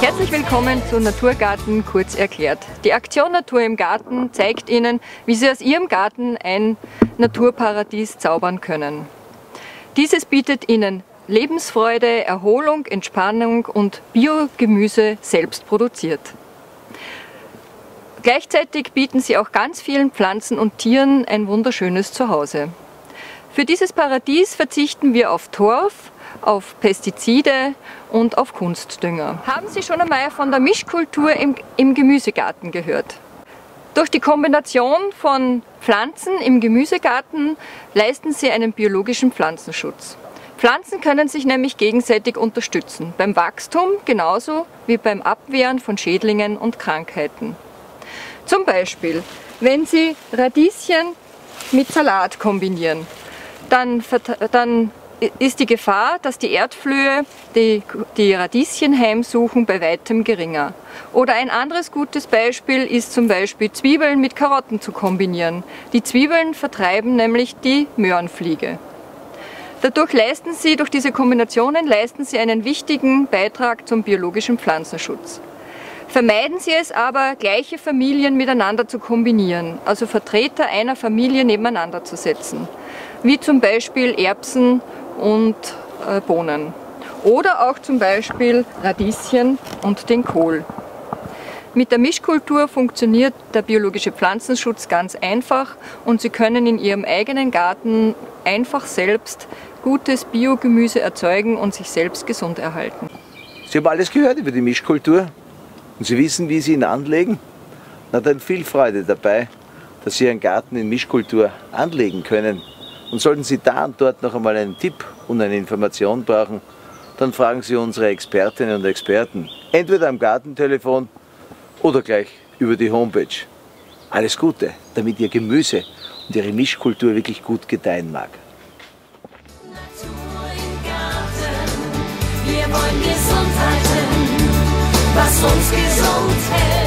Herzlich willkommen zu Naturgarten kurz erklärt. Die Aktion Natur im Garten zeigt Ihnen, wie Sie aus Ihrem Garten ein Naturparadies zaubern können. Dieses bietet Ihnen Lebensfreude, Erholung, Entspannung und Biogemüse selbst produziert. Gleichzeitig bieten sie auch ganz vielen Pflanzen und Tieren ein wunderschönes Zuhause. Für dieses Paradies verzichten wir auf Torf, auf Pestizide und auf Kunstdünger. Haben Sie schon einmal von der Mischkultur im, im Gemüsegarten gehört? Durch die Kombination von Pflanzen im Gemüsegarten leisten Sie einen biologischen Pflanzenschutz. Pflanzen können sich nämlich gegenseitig unterstützen, beim Wachstum genauso wie beim Abwehren von Schädlingen und Krankheiten. Zum Beispiel, wenn Sie Radieschen mit Salat kombinieren, dann, dann ist die Gefahr, dass die Erdflöhe die, die Radieschen heimsuchen, bei weitem geringer. Oder ein anderes gutes Beispiel ist zum Beispiel Zwiebeln mit Karotten zu kombinieren. Die Zwiebeln vertreiben nämlich die Möhrenfliege. Dadurch leisten sie, durch diese Kombinationen leisten sie einen wichtigen Beitrag zum biologischen Pflanzenschutz. Vermeiden Sie es aber, gleiche Familien miteinander zu kombinieren, also Vertreter einer Familie nebeneinander zu setzen, wie zum Beispiel Erbsen und äh, Bohnen oder auch zum Beispiel Radieschen und den Kohl. Mit der Mischkultur funktioniert der biologische Pflanzenschutz ganz einfach und Sie können in Ihrem eigenen Garten einfach selbst gutes Biogemüse erzeugen und sich selbst gesund erhalten. Sie haben alles gehört über die Mischkultur und Sie wissen, wie Sie ihn anlegen? Na dann viel Freude dabei, dass Sie Ihren Garten in Mischkultur anlegen können. Und sollten Sie da und dort noch einmal einen Tipp und eine Information brauchen, dann fragen Sie unsere Expertinnen und Experten. Entweder am Gartentelefon oder gleich über die Homepage. Alles Gute, damit Ihr Gemüse und Ihre Mischkultur wirklich gut gedeihen mag. Natur im Garten, wir wollen gesund halten was uns gesund hält.